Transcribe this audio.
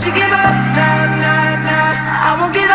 Don't you give up, nah, nah, nah. I won't give up.